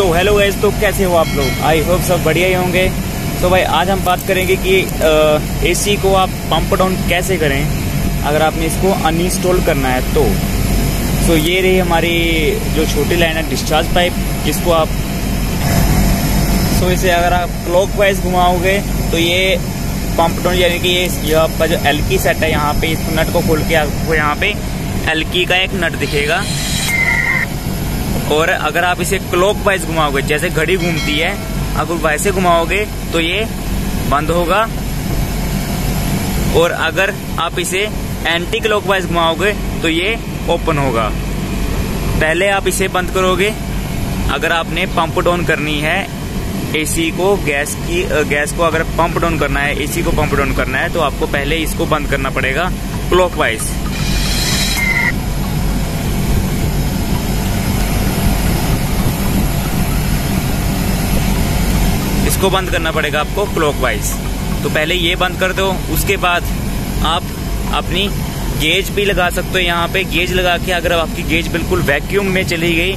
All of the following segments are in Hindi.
सो हेलो गाइज़ तो कैसे हो आप लोग? आई होप सब बढ़िया ही होंगे। तो भाई, आज हम बात करेंगे कि एसी को आप पंप डाउन कैसे करें? अगर आपने इसको अनइंस्टॉल करना है तो। सो so, ये रही हमारी जो छोटी लाइन है डिस्चार्ज पाइप जिसको आप सो so, इसे अगर आप क्लॉक वाइज घुमाओगे तो ये पंप डाउन यानी कि ये आपका जो एलकी सेट है, यहाँ पे इस नट को खोल के आपको यहाँ पे एलकी का एक नट दिखेगा। और अगर आप इसे क्लॉक वाइज घुमाओगे, जैसे घड़ी घूमती है अगर वैसे घुमाओगे तो ये बंद होगा। और अगर आप इसे एंटी क्लॉक वाइज घुमाओगे तो ये ओपन होगा। पहले आप इसे बंद करोगे। अगर आपने पंप डाउन करनी है एसी को, गैस की गैस को अगर पंप डाउन करना है एसी को पंप डाउन करना है तो आपको पहले इसको बंद करना पड़ेगा क्लॉकवाइज इसको बंद करना पड़ेगा आपको क्लॉकवाइज तो पहले ये बंद कर दो, उसके बाद आप अपनी गेज भी लगा सकते हो यहाँ पे। गेज लगा के अगर आपकी गेज बिल्कुल वैक्यूम में चली गई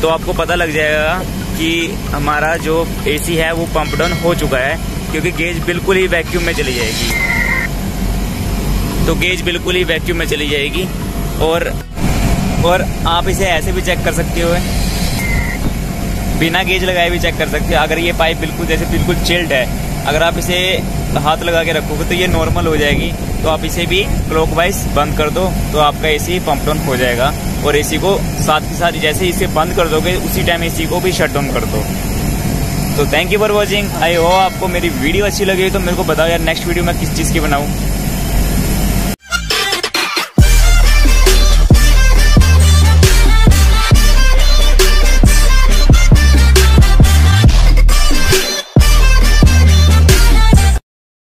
तो आपको पता लग जाएगा कि हमारा जो एसी है वो पंप डाउन हो चुका है, क्योंकि गेज बिल्कुल ही वैक्यूम में चली जाएगी। तो गेज बिल्कुल ही वैक्यूम में चली जाएगी, और और आप इसे ऐसे भी चेक कर सकते हो। बिना गेज लगाए भी चेक कर सकते हो। अगर ये पाइप बिल्कुल, जैसे बिल्कुल चिल्ड है, अगर आप इसे हाथ लगा के रखोगे तो ये नॉर्मल हो जाएगी। तो आप इसे भी क्लॉकवाइज बंद कर दो तो आपका एसी पंप डाउन हो जाएगा। और एसी को साथ के साथ जैसे इसे बंद कर दोगे, उसी टाइम एसी को भी शट डाउन कर दो। तो thank you for watching I hope आपको मेरी वीडियो अच्छी लगी तो मेरे को बताओ यार नेक्स्ट वीडियो मैं किस चीज़ की बनाऊँ।